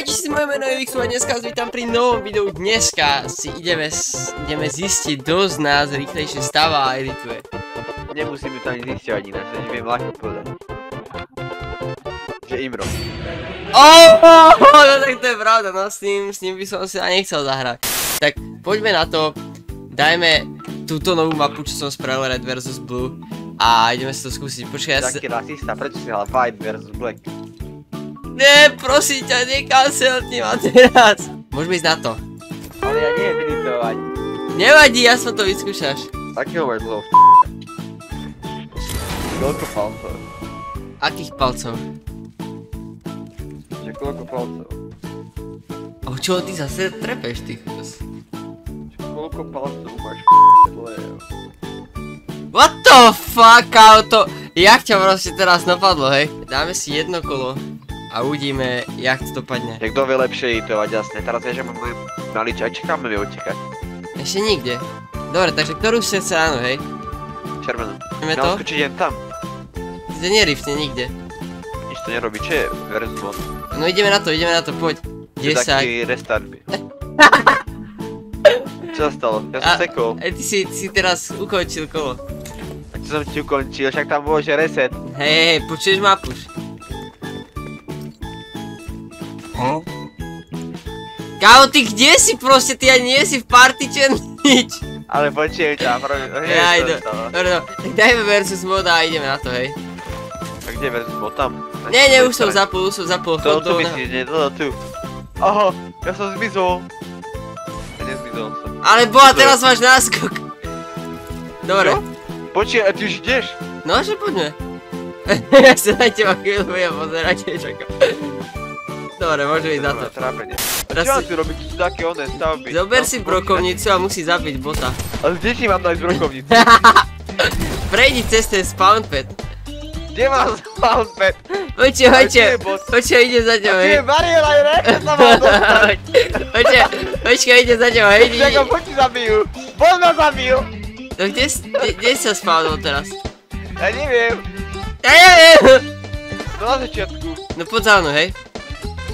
Čaute, si moje meno je Vixu a dneska vás vítam pri novom videu. Dneska si ideme, ideme zistiť, kto z nás rýchlejšie stáva a edituje. Nemusíme to ani zisťovať ináč, takže viem ľahko povedať. Že Imro. Oh, no tak to je pravda, no s ním, s ním by som si ani nechcel zahrať. Tak poďme na to, dajme túto novú mapu, čo som spravil Red vs Blue a ideme si to skúsiť. Počkaj, ja Taký rasista, prečo si hral White vs Black? Ne, prosím ťa, nekancelni ma teraz. Môžeme ísť na to. Ale ja neviem editovať. Nevadí, ja som to vyskúšaš. Takého máš dlho v Koľko palcov? Akých palcov? Že koľko palcov? O čo ty zase trepeš, ty? Že koľko palcov máš What the fuck, auto? Jak ťa proste teraz napadlo, hej? Dáme si jedno kolo a uvidíme, jak to dopadne. Jak kto vie lepšie editovať, jasne. Teraz vieš, že mám malič, aj čakáme mi utekať. Ešte nikde. Dobre, takže ktorú ste sa áno, hej? Červenú. Ideme Mám to? skočiť jen tam. Ty to neriftne nikde. Nič to nerobí, čo je versus mod? No ideme na to, ideme na to, poď. Je 10. taký restart by. Čo sa stalo? Ja som A- sekol. E, ty si, ty si teraz ukončil kolo. A čo som ti ukončil? Však tam bolo, že reset. Hej, hej, počuješ mapu Kámo, ty kde si proste? Ty ani nie si v party, či nič. Ale počujem ťa, prvé, Ja hej, to stalo. Dobre, no, tak dajme versus moda a ideme na to, hej. A kde versus bol tam? Nie, nie, už som zapol, už som zapol. To tu myslíš, nie, toto tu. Aha, ja som zmizol. Ja nezmizol som. Ale boha, teraz máš náskok. Dobre? Počkaj, a ty už ideš? no že poďme. ja sa na teba chvíľu budem pozerať, čakám. Dobre, môžeme ísť na to. Trápenie. Teraz Čo si- tu robiť? Také oné stavby. Zober Tam si sú brokovnicu a musí zabiť bota. Ale kde ti mám dať brokovnicu? Prejdi cez ten spawn pad. Kde mám spawnpad? Poďte, A poďte. bot? Počkaj, ide za A ňou, kde hej. je bariéra, je ne? Ja sa mám dostať. Počkaj, počkaj, ide za ňou, hej. Čakaj, poď ti zabijú. Poď ma zabijú. No kde, kde, sa spawnol teraz? Ja neviem. Ja neviem. To na začiatku. No poď za mnou, hej.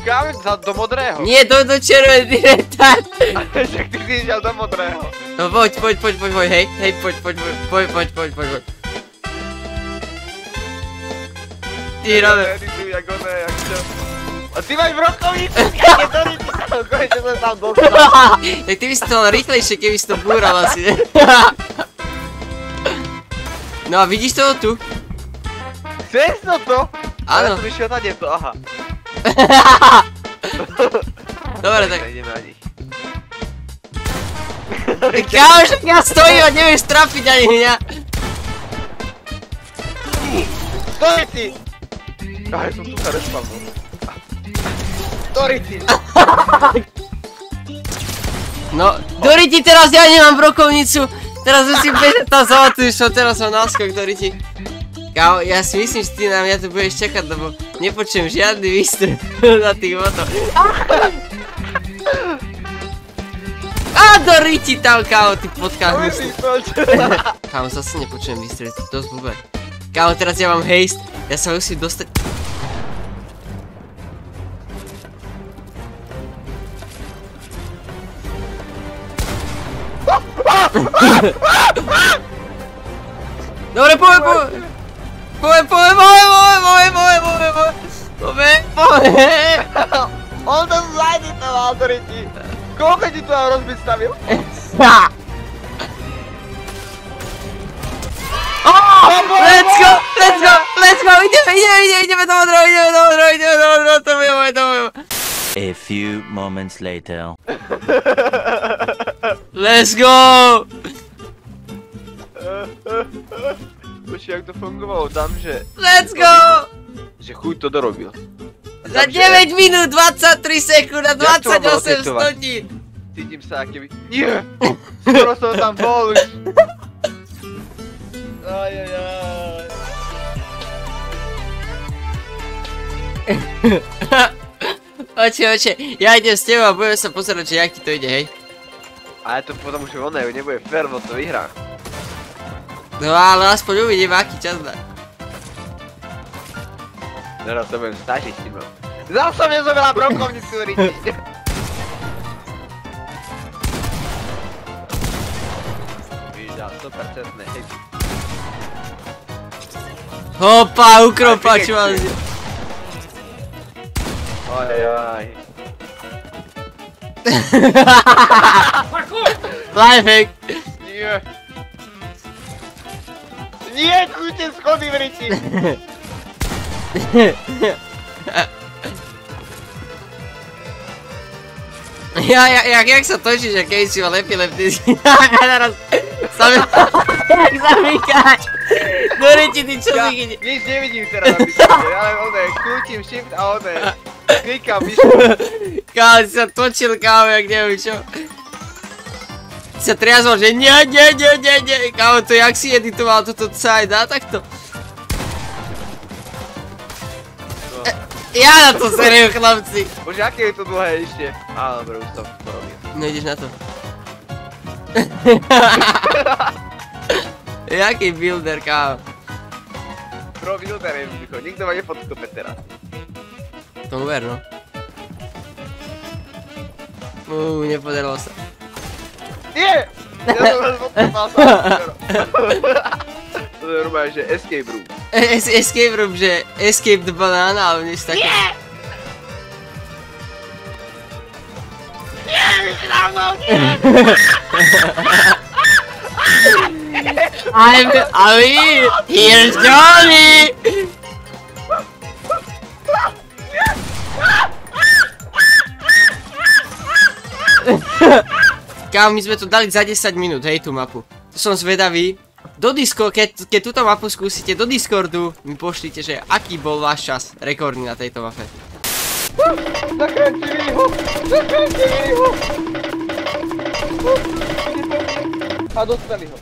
biegamy za, do modrego. Nie, do, do czerwonego, tak. Ale jak ty idziesz do modrego. No chodź, chodź, chodź, chodź, chodź, hej, hej, chodź, chodź, chodź, chodź, chodź, chodź, chodź. Ty, Robert. A ti imaš brokovnicu, kak je to niti sam, koji će se sam doktor? Jak ti mislite on ritlejše, kje mislite burala si, ne? No, a vidiš to tu? Sve to to? Ano. Ja sam išao tad to, aha. Dobre, tak. Ani. Kámo, že ja stojím a nevieš trafiť ani mňa. Stoj ty! Ja som tu sa respavnul. Ty! No, Doriti, teraz ja nemám brokovnicu. Teraz musím bežať tam za čo teraz mám náskok, Doriti. Kámo, ja si myslím, že ty na mňa tu budeš čakať, lebo nepočujem žiadny výstrel na tých motoch. Á, Doriti tam, kámo, ty myslím. poď. Kámo, zase nepočujem výstrel, to je dosť blbé. Kámo, teraz ja mám haste, ja sa musím dostať... Dobre, poďme, poďme! Voy, voy, voy, voy, voy, voy, voy, voy. To me poje! Onda zadnji na Valtoriti. Koliko ti to rozbit stavio? Ha! Let's go, let's go, let's go. A few moments later. let's go! Zobaczcie jak to fungowało tam, że... Let's go! Że chuj to dorobił. Za 9 że... minut 23 sekund a Jak to mam 28 odnotować? stodni! Ty tym ssakiem... Nie! Prosto tam wolisz! Ajajaj... Oče, oče, ja idem s tebou a budem sa pozerať, že ti to ide, hej. Ale to potom už ono, nie bude bo to vyhrá. No, no, spojil vidivák, čas dá. Teraz to budem stažiť, ty bro. Zase som nezobrala brokovnicu, Riti. Vyžal, 100% heavy. Opa, ukropač mám zde. Oj, oj. Lifehack. Yeah. Nie, kúte schody v Riti. Ja, ja, jak, jak sa točíš, keď si mal epileptický. Teraz sa mi... Jak zamykáš? Doriti, ty čo si chytí? nič nevidím teraz na ale one, krútim shift a one, klikám myšku. Kámo, si sa točil, kámo, jak neviem čo. Sa triazol, že nie, nie, nie, nie, nie. Kámo, to jak si editoval toto side, a takto? E, Ja na to seriem, chlapci. Bože, aké je to dlhé ešte? Á, dobre, už som porobil. No ideš na to. Jaký builder, kámo. Pro builder jednoducho, nikto ma nepodkope teraz. To uver, no. Uuu, nepodarilo sa. Nie! Ja som len podkopal sám. To je normálne, že escape room. Es escape room, že escape the banana, ale niečo také. I'm, I'm here! Here's Johnny! Kámo, my sme to dali za 10 minút, hej, tú mapu. To som zvedavý. Do Discord, keď, keď túto mapu skúsite do Discordu, mi pošlite, že aký bol váš čas rekordný na tejto mape. Zachránte ho! Ho! A dostali ho.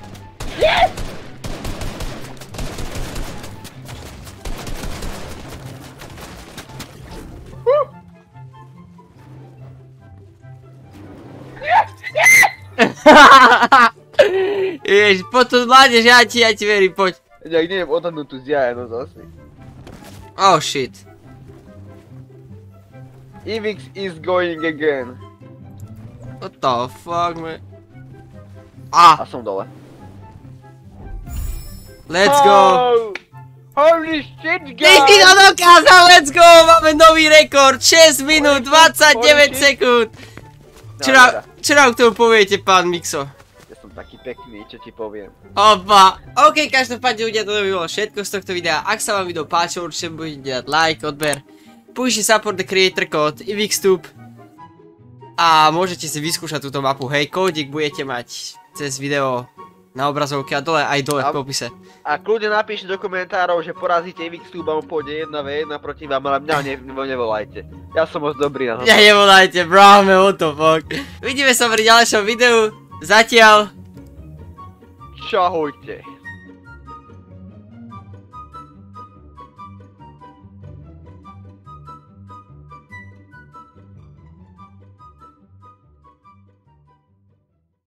Jež, potom mládež, ja ti, ja ti verím, poď. Jak neviem odhadnúť tú zdiajenosť asi. Oh shit. Evix is going again. What the fuck, man? Ah, A som dole. let's go. Oh! Holy shit, Ty si to guys! dokázal, let's go! Máme nový rekord, 6 minút, 29 sekúnd. Čo nám, čo nám k tomu poviete, pán Mixo? Ja som taký pekný, čo ti poviem. Opa, ok, každopádne ľudia, toto by bolo všetko z tohto videa. Ak sa vám video páčilo, určite budete dať like, odber. Použite support the creator code IVXTube. A môžete si vyskúšať túto mapu, hej, kódik budete mať cez video na obrazovke a dole aj dole v A- popise. A kľudne napíšte do komentárov, že porazíte Evixtube a on pôjde 1v1 proti vám, ale mňa ne, nevolajte. Ja som moc dobrý na to. Ja nevolajte, bráme, what the fuck. Vidíme sa pri ďalšom videu. Zatiaľ, Čahojte.